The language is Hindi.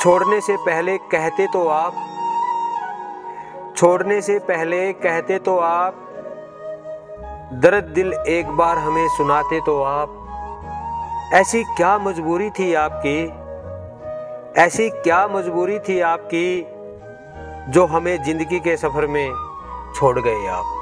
छोड़ने से पहले कहते तो आप। छोड़ने से पहले कहते तो आप। दर्द दिल एक बार हमें सुनाते तो आप। ऐसी क्या मजबूरी थी आपकी? ऐसी क्या मजबूरी थी आपकी जो हमें ज़िंदगी के सफ़र में छोड़ गए आप?